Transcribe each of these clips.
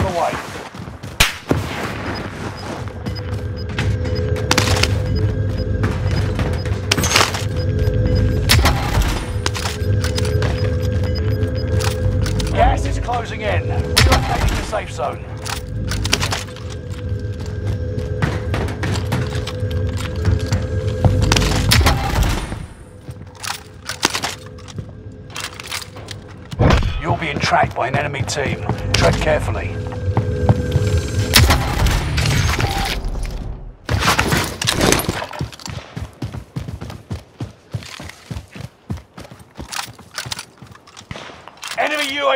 on the way. Gas is closing in. Relocating the safe zone. You'll by an enemy team. Tread carefully.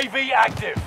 UAV active.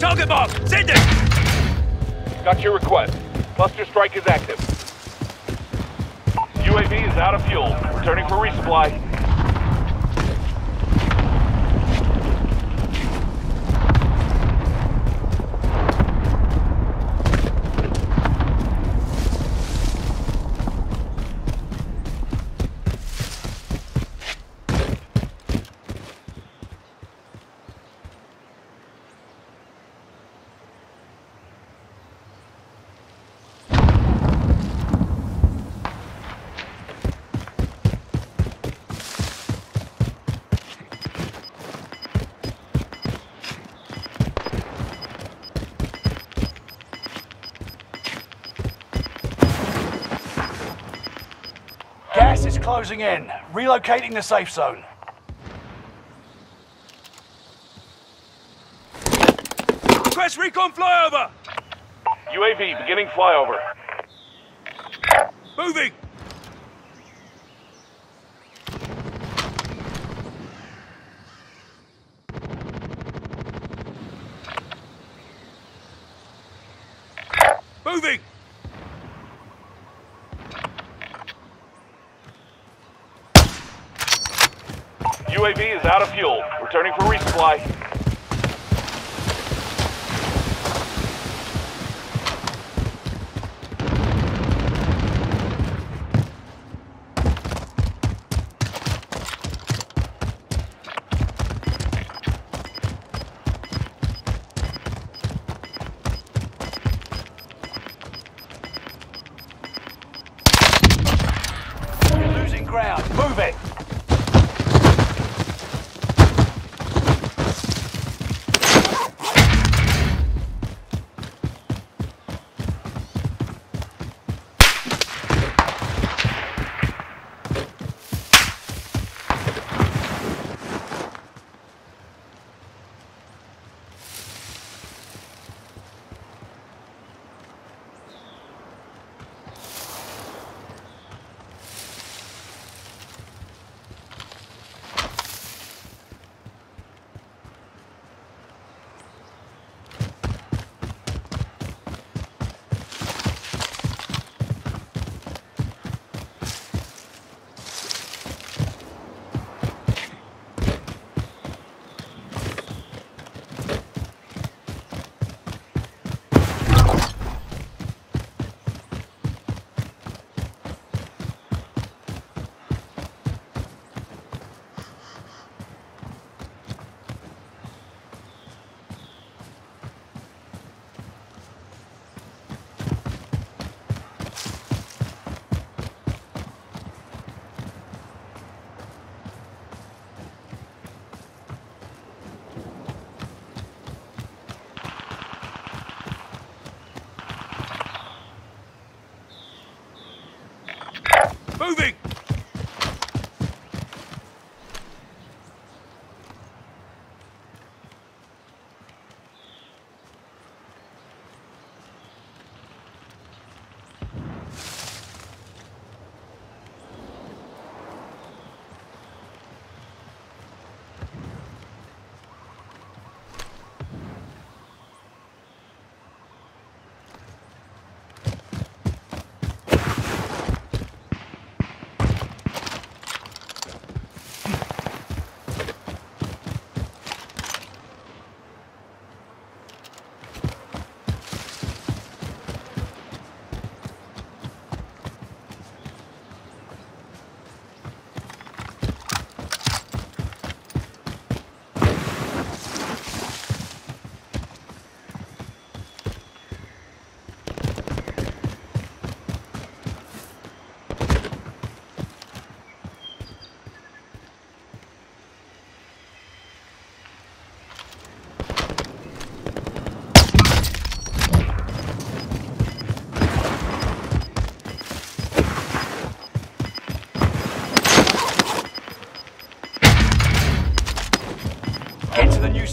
Target mark! Send it! Got your request. Cluster strike is active. UAV is out of fuel. Returning for resupply. Gas is closing in. Relocating the safe zone. Request recon flyover! UAV beginning flyover. Moving! Moving!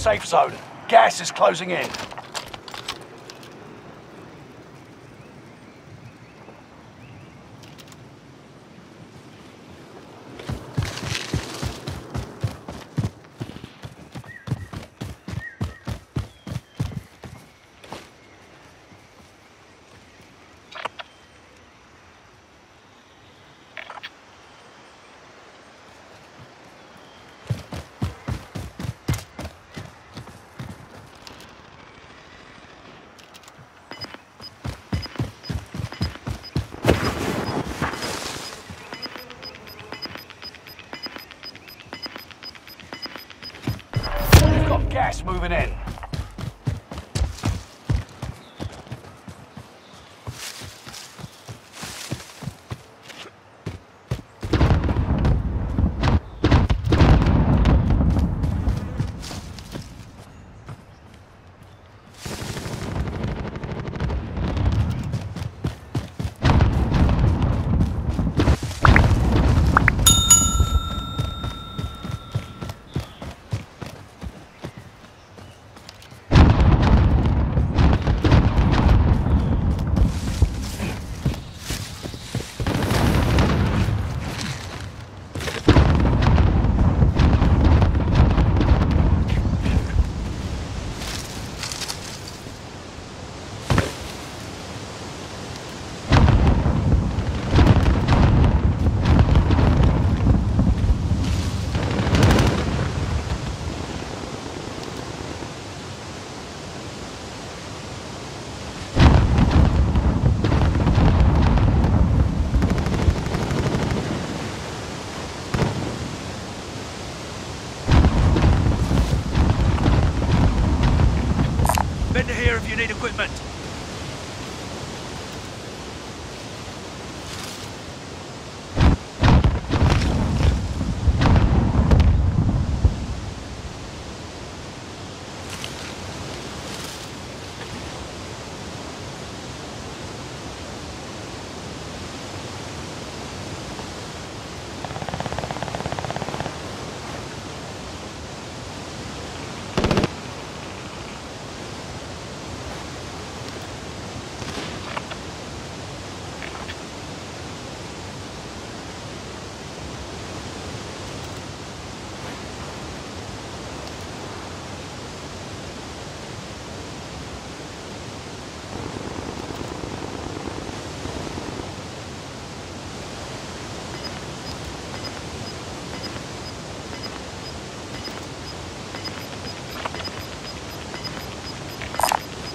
Safe zone. Gas is closing in. We've got gas moving in.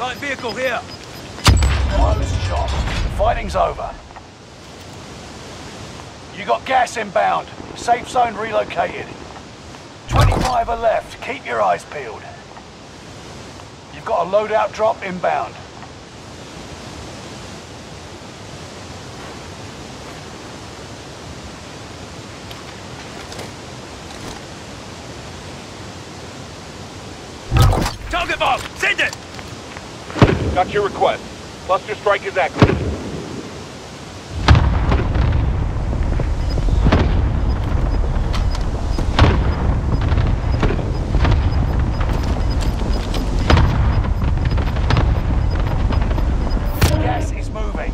Light vehicle here. Wireless shot. Fighting's over. You got gas inbound. Safe zone relocated. 25 are left. Keep your eyes peeled. You've got a loadout drop inbound. Target bomb. Send it. Got your request. Cluster strike is active. Gas is moving.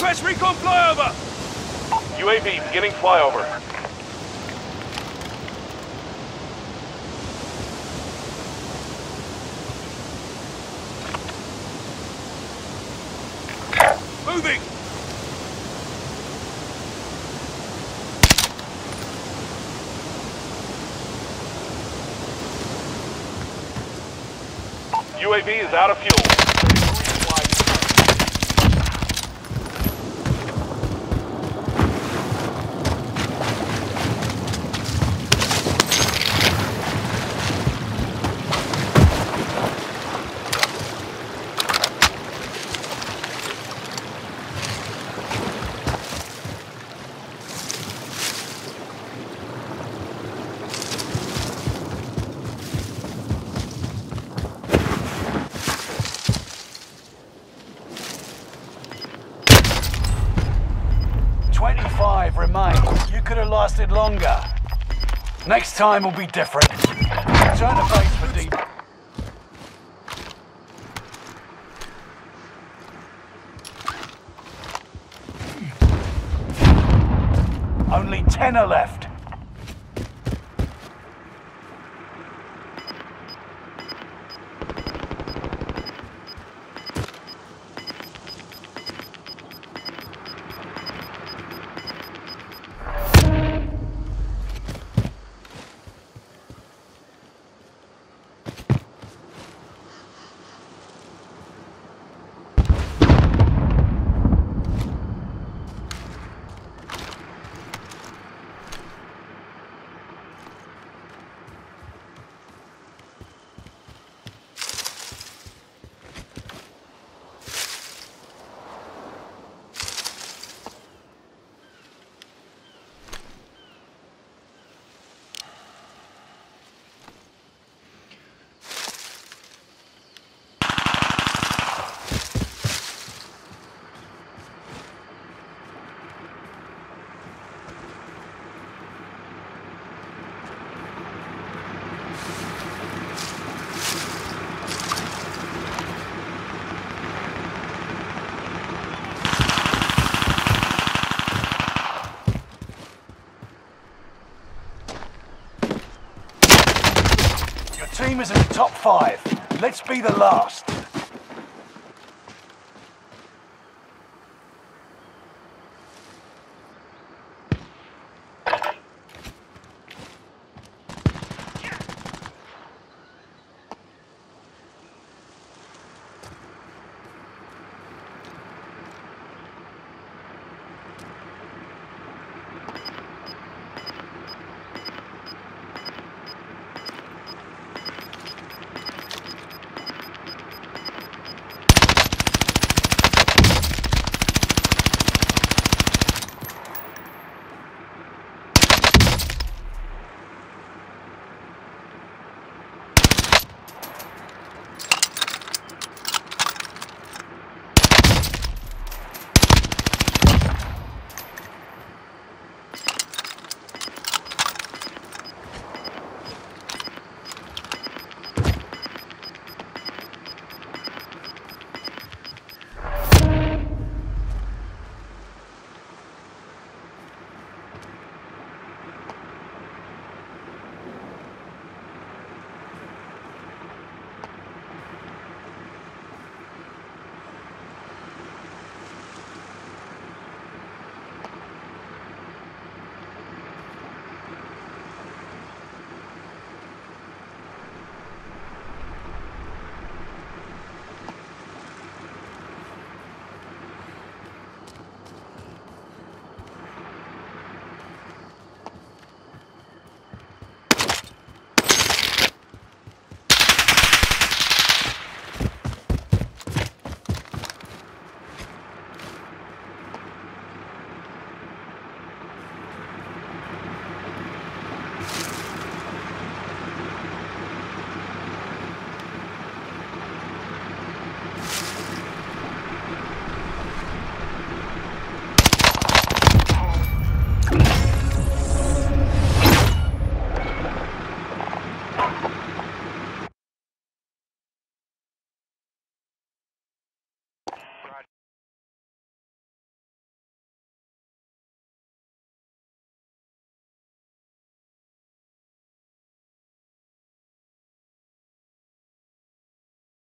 Press recon flyover. UAV beginning flyover. Moving. UAV is out of fuel. Next time will be different. Return to base for deep. Only ten are left. Your team is in the top five. Let's be the last.